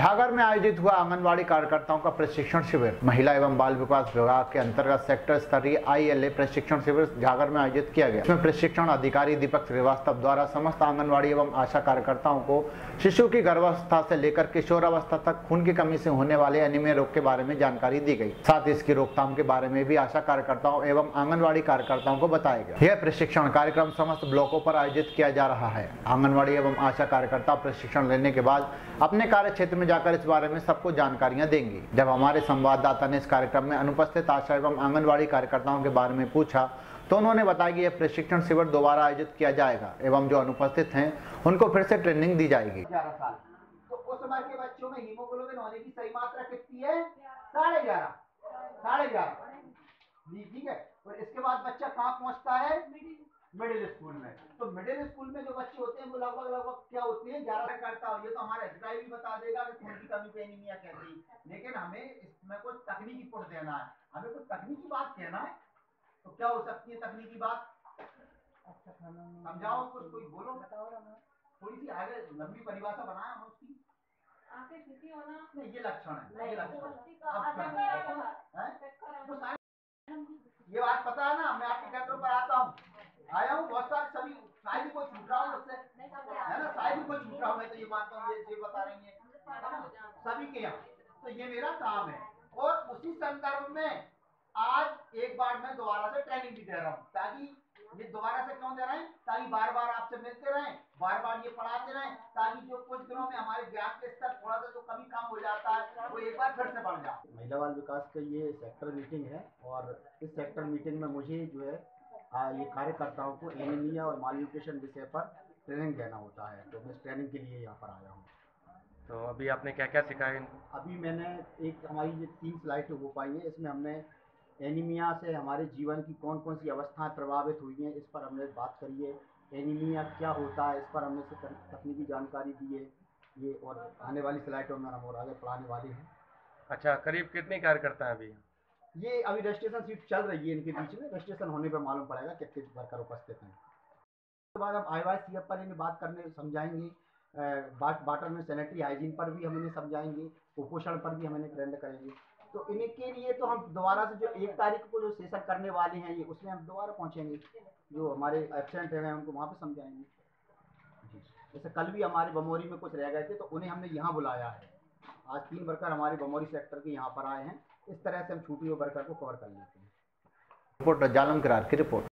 हुआ आंगनवाड़ी कार्यकर्ताओं का प्रशिक्षण शिविर। महिला एवं बाल विकास विभाग के अंतर्गत सेक्टर स्तरीय आईएलए प्रशिक्षण शिविर झागर में आयोजित किया गया। इसमें प्रशिक्षण अधिकारी दीपक श्रीवास्तव द्वारा समस्त आंगनवाड़ी एवं आशा कार्यकर्ताओं को शिशु की गर्भावस्था से लेकर किशोरावस्था तक, खून की कमी से होने वाले एनीमिया रोग के बारे में जानकारी दी गई। साथ ही इसकी रोकथाम के बारे में भी आशा कार्यकर्ताओं एवं आंगनबाड़ी कार्यकर्ताओं को बताया गया। यह प्रशिक्षण कार्यक्रम समस्त ब्लॉकों पर आयोजित किया जा रहा है। आंगनबाड़ी एवं आशा कार्यकर्ता प्रशिक्षण लेने के बाद अपने कार्य क्षेत्र में जाकर इस बारे में सबको जानकारियाँ देंगी। जब हमारे संवाददाता ने इस कार्यक्रम में अनुपस्थित आशा एवं आंगनबाड़ी कार्यकर्ताओं के बारे में पूछा तो उन्होंने बताया कि यह प्रशिक्षण शिविर दोबारा आयोजित किया जाएगा एवं जो अनुपस्थित हैं, उनको फिर से ट्रेनिंग दी जाएगी। तो उस उम्र के बच्चों में हीमोग्लोबिन होने की सही मात्रा कितनी है? साढ़े ग्यारह। साढ़े ग्यारह। ठीक है। और इसके बाद बच्चा कहाँ पहुँचता है? मिडिल स्कूल में। तो मिडिल स्कूल में जो बच्चे होते हैं वो लगभग लगभग क्या होते हैं? ग्यारह करता हो। ये तो हमारा एसआई भी बता देगा कि खून की कमी पे एनीमिया कहती लेकिन हमें इसमें कुछ तकनीकी पुट देना है। हमें कुछ तकनीकी बात कहना है तो क्या हो सकती है तकनीकी बात? समझाओ कुछ कोई बोलो। थोड़ी सी आगे लंबी परिभाषा बनाए हम उसकी। नहीं ये लक्षण है ये लक्षण है? तो ये बात पता है ना मैं आपके केंद्र पर आता हूँ आया हूँ बहुत सारे सभी शायद ही कोई छूट रहा हूँ उससे है ना शायद ही कोई छूट रहा हूँ मैं तो ये मानता हूँ ये बता रही है। है सभी के यहाँ। तो ये मेरा काम है। और उसी संदर्भ में आज एक बार मैं दोबारा से ट्रेनिंग भी दे रहा हूँ ताकि ये दोबारा से क्यों दे रहे हैं? ताकि बार बार आपसे मिलते रहें बार बार ये पढ़ाते रहें ताकि जो कुछ दिनों में हमारे ज्ञान के स्तर थोड़ा सा जो कमी कम हो जाता है वो एक बार फिर से बढ़ जाए। महिला बाल विकास का ये सेक्टर मीटिंग है और इस सेक्टर मीटिंग में मुझे जो है आ, ये कार्यकर्ताओं को एनीमिया और माल न्यूट्रिशन विषय पर ट्रेनिंग देना होता है। तो मैं ट्रेनिंग के लिए यहाँ पर आया हूँ। तो अभी आपने क्या क्या सिखाया अभी मैंने एक हमारी ये तीन स्लाइड हो पाई है इसमें हमने एनीमिया से हमारे जीवन की कौन कौन सी अवस्थाएँ प्रभावित हुई हैं इस पर हमने बात करी है। एनीमिया क्या होता है इस पर हमने से तकनीकी जानकारी दी है। ये और आने वाली स्लाइडों में हम और आगे पढ़ाने वाले हैं। अच्छा करीब कितने कार्यकर्ता हैं अभी? ये अभी रजिस्ट्रेशन सीट चल रही है इनके बीच में। रजिस्ट्रेशन होने पर मालूम पड़ेगा कितने वर्कर उपस्थित हैं। उसके बाद हम आई वाई सी एफ़ पर इन्हें बात करने समझाएँगे। बाटर में सैनिटरी हाइजीन पर भी हम इन्हें समझाएँगे कुपोषण पर भी हम इन्हें ट्रेंड करेंगे। तो इनके लिए तो हम दोबारा से जो एक तारीख को जो सेशन करने वाले हैं ये उसमें हम दोबारा पहुँचेंगे जो हमारे एबसेंट रह गए हैं उनको वहाँ पे समझाएँगे। जैसे कल भी हमारे बमोरी में कुछ रह गए थे तो उन्हें हमने यहाँ बुलाया है। आज तीन वर्कर हमारे बमोरी सेक्टर के यहाँ पर आए हैं इस तरह से हम छूटी हुए वर्कर को कवर कर लेते हैं। रिपोर्टर जालम किरार की रिपोर्ट।